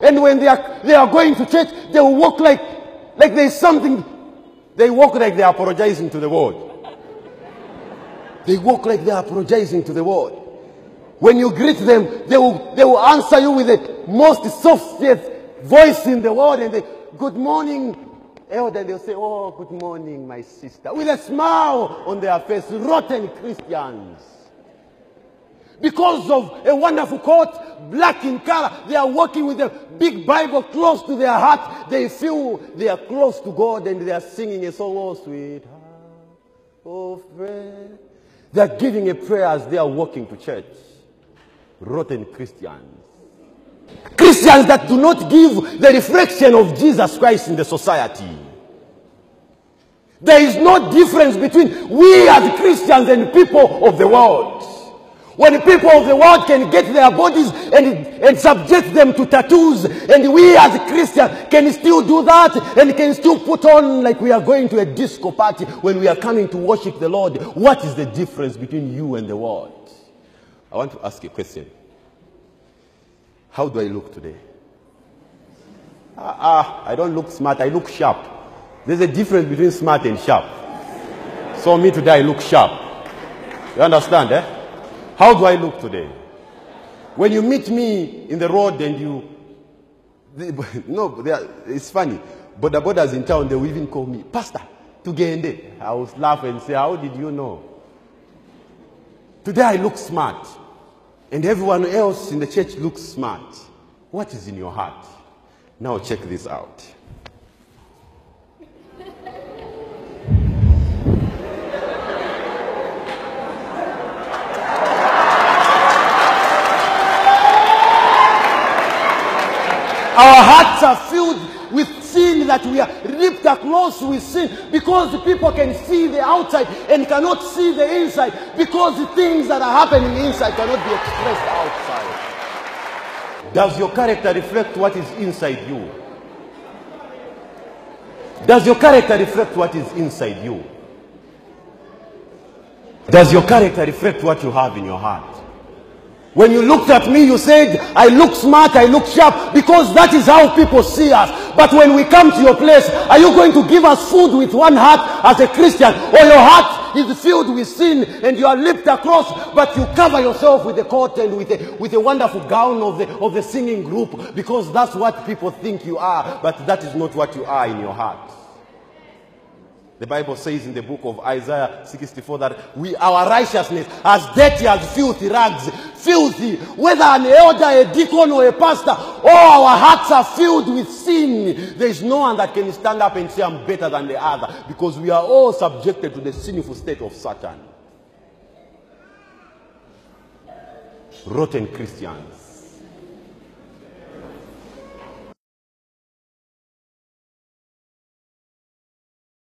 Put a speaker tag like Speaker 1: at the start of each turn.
Speaker 1: And when they are, they are going to church, they will walk like, like there's something. They walk like they are apologizing to the world. They walk like they are apologizing to the world. When you greet them, they will, they will answer you with the most softest voice in the world and they, good morning, elder. They'll say, oh, good morning, my sister. With a smile on their face, rotten Christians. Because of a wonderful coat, black in color, they are walking with a big Bible close to their heart. They feel they are close to God and they are singing a song, oh, sweetheart, oh, friend. They are giving a prayer as they are walking to church. Rotten Christians. Christians that do not give the reflection of Jesus Christ in the society. There is no difference between we as Christians and people of the world. When people of the world can get their bodies and, and subject them to tattoos, and we as Christians can still do that and can still put on like we are going to a disco party when we are coming to worship the Lord. What is the difference between you and the world? I want to ask a question. How do I look today? Ah, ah, I don't look smart, I look sharp. There's a difference between smart and sharp. So me today I look sharp. You understand, eh? How do I look today? When you meet me in the road and you, they, no, are, it's funny. But the bodas in town, they will even call me, Pastor, Tugende. I will laugh and say, How did you know? Today I look smart. And everyone else in the church looks smart. What is in your heart? Now check this out. Our hearts are filled with sin that we are ripped across with sin because people can see the outside and cannot see the inside because the things that are happening inside cannot be expressed outside. Does your character reflect what is inside you? Does your character reflect what is inside you? Does your character reflect what you have in your heart? When you looked at me, you said, I look smart, I look sharp, because that is how people see us. But when we come to your place, are you going to give us food with one heart as a Christian? Or your heart is filled with sin and you are lipped across, but you cover yourself with a coat and with a, with a wonderful gown of the, of the singing group, because that's what people think you are, but that is not what you are in your heart. The Bible says in the book of Isaiah 64 that we, our righteousness, as dirty as filthy rags, filthy, whether an elder, a deacon, or a pastor, all our hearts are filled with sin. There is no one that can stand up and say, I'm better than the other, because we are all subjected to the sinful state of Satan. Rotten Christians.